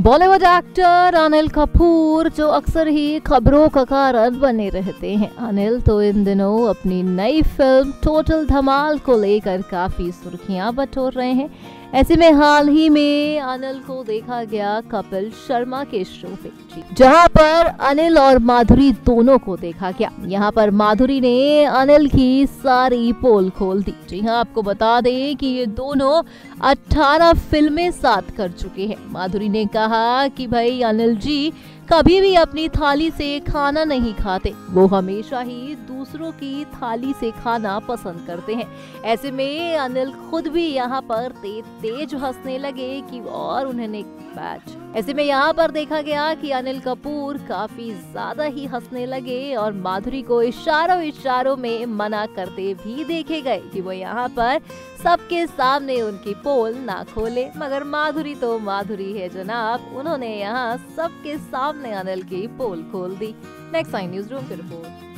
Bollywood actor Anil Kapoor जो अक्सर ही खबरों का कारण बने रहते हैं। अनिल तो इन दिनों अपनी नई फ़िल्म टोटल धमाल को लेकर काफ़ी सुर्खियाँ बटोर रहे हैं। ऐसे में हाल ही में अनिल को देखा गया कपिल शर्मा के शो पे जहाँ पर अनिल और माधुरी दोनों को देखा गया। यहाँ पर माधुरी ने अनिल की सारी पोल खोल दी। जी हाँ आपको बता दें कि ये दोनों 18 फ़िल्में साथ कर चुके हैं। माधुरी ने कहा कि भाई अनिल जी कभी भी अपनी थाली से खाना नहीं खाते। वो हमेशा ही दूसरों की थाली से खाना पसंद करते हैं। ऐसे में अनिल खुद भी यहाँ पर तेज तेज हंसने लगे कि और उन्होंने बैच ऐसे में यहाँ पर देखा गया कि अनिल कपूर काफ़ी ज़्यादा ही हंसने लगे और माधुरी को इशारों इशारों में मना करते भी देखे गए कि वो यहाँ पर सबके सामने उनकी पोल ना खोले। मगर माधुरी तो माधुरी है जनाब। उन्होंने यहाँ सबके सामने अनिल की पोल खोल दी। नेक्स्ट आई न्यूज़ रूम की रिपोर्ट